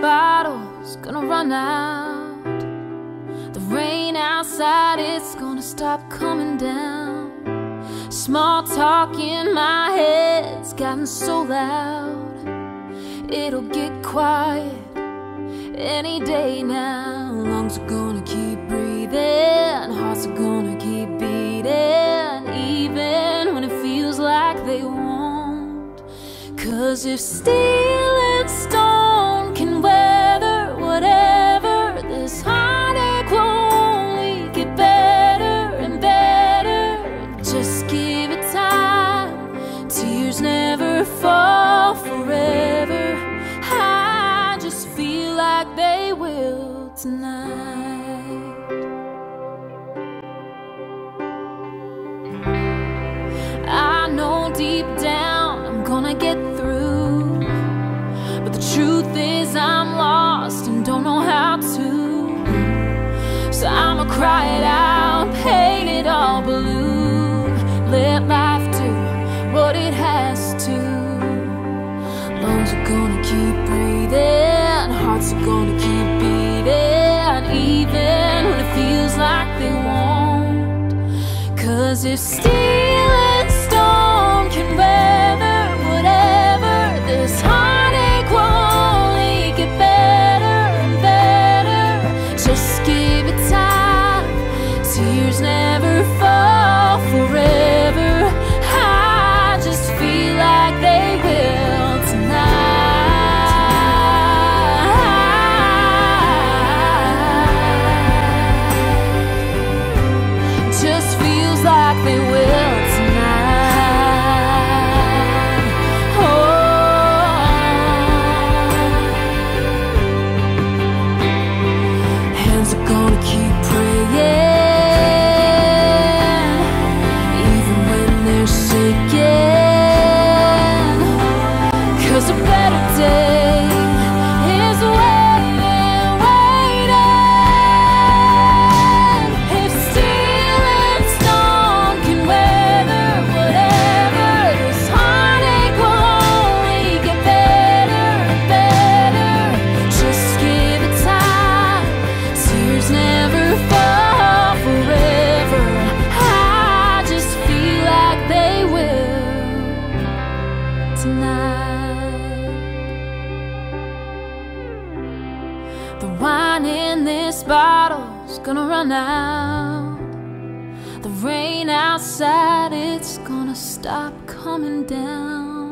bottle's gonna run out. The rain outside, it's gonna stop coming down. Small talk in my head's gotten so loud. It'll get quiet any day now. Lungs are gonna keep breathing, hearts are gonna keep beating, even when it feels like they won't. Cause if steel fall forever. I just feel like they will tonight. I know deep down I'm gonna get through. But the truth is, I'm lost and don't know how to. So I'ma cry it out, Cause if steel and stone can weather whatever, this heartache will get better and better. Just give it time, tears never fall this bottle's gonna run out. The rain outside, it's gonna stop coming down.